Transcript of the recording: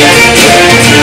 yeah, yeah, yeah.